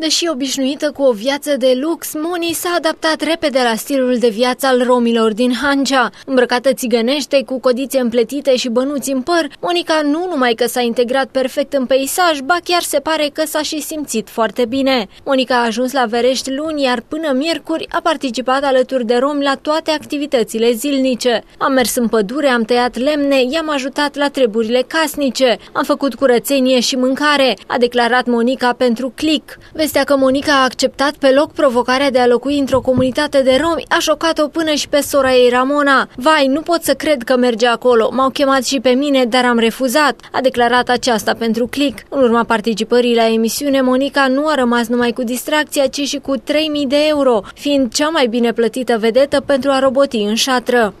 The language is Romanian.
Deși obișnuită cu o viață de lux, Moni s-a adaptat repede la stilul de viață al romilor din Hangea. Îmbrăcată țigănește, cu codițe împletite și bănuți în păr, Monica nu numai că s-a integrat perfect în peisaj, ba chiar se pare că s-a și simțit foarte bine. Monica a ajuns la Verești luni, iar până miercuri a participat alături de romi la toate activitățile zilnice. Am mers în pădure, am tăiat lemne, i-am ajutat la treburile casnice, am făcut curățenie și mâncare, a declarat Monica pentru Click. Vestea că Monica a acceptat pe loc provocarea de a locui într-o comunitate de romi a șocat-o până și pe sora ei Ramona. Vai, nu pot să cred că merge acolo, m-au chemat și pe mine, dar am refuzat, a declarat aceasta pentru Click. În urma participării la emisiune, Monica nu a rămas numai cu distracția, ci și cu 3000 de euro, fiind cea mai bine plătită vedetă pentru a roboti în șatră.